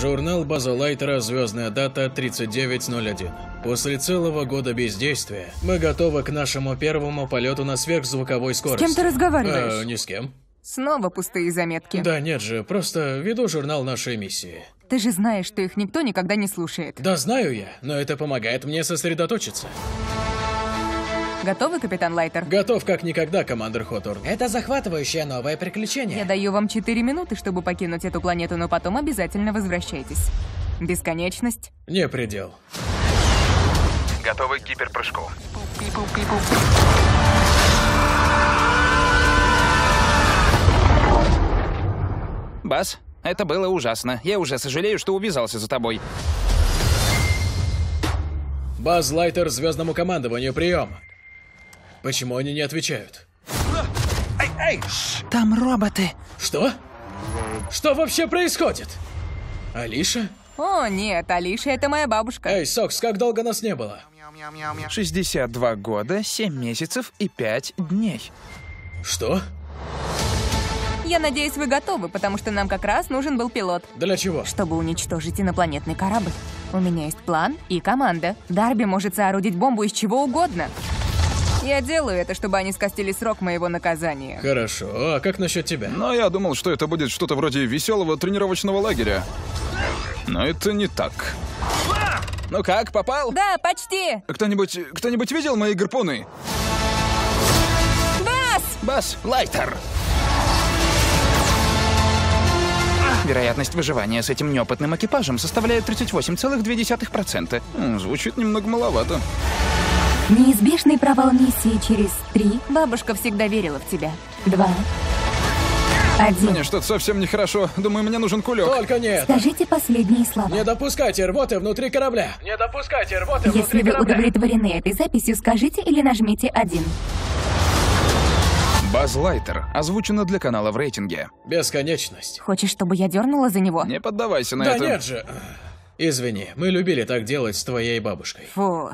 Журнал База Лайтера, звездная дата 3901. После целого года бездействия мы готовы к нашему первому полету на сверхзвуковой С скорости. кем ты разговариваешь? Э, ни с кем. Снова пустые заметки. Да нет же, просто веду журнал нашей миссии. Ты же знаешь, что их никто никогда не слушает. Да знаю я, но это помогает мне сосредоточиться. Готовы, капитан Лайтер? Готов как никогда, командир Хоторн. Это захватывающее новое Я приключение. даю вам 4 минуты, чтобы покинуть эту планету, но потом обязательно возвращайтесь. Бесконечность. Не предел. Готовы к гиперпрыжку. Бас, это было ужасно. Я уже сожалею, что увязался за тобой. Баз Лайтер звездному командованию, прием. Почему они не отвечают? Там роботы. Что? Что вообще происходит? Алиша? О, нет, Алиша, это моя бабушка. Эй, Сокс, как долго нас не было? 62 года, 7 месяцев и 5 дней. Что? Я надеюсь, вы готовы, потому что нам как раз нужен был пилот. Для чего? Чтобы уничтожить инопланетный корабль. У меня есть план и команда. Дарби может соорудить бомбу из чего угодно. Я делаю это, чтобы они скостили срок моего наказания. Хорошо, а как насчет тебя? Но я думал, что это будет что-то вроде веселого тренировочного лагеря. Но это не так. Ну как, попал? Да, почти! Кто-нибудь, кто-нибудь видел мои гарпуны? Бас, лайтер. Вероятность выживания с этим неопытным экипажем составляет 38,2%. М, Звучит немного маловато. Неизбежный провал миссии через три, Бабушка всегда верила в тебя. два, один. Мне что-то совсем нехорошо. Думаю, мне нужен кулек. Только нет! Скажите последние слова. Не допускайте рвоты внутри корабля! Не допускайте рвоты Если внутри вы корабля! удовлетворены этой записью, скажите или нажмите один. Баз Лайтер. Озвучено для канала в рейтинге. Бесконечность. Хочешь, чтобы я дернула за него? Не поддавайся на Да это. нет же. Извини, мы любили так делать с твоей бабушкой. Фу.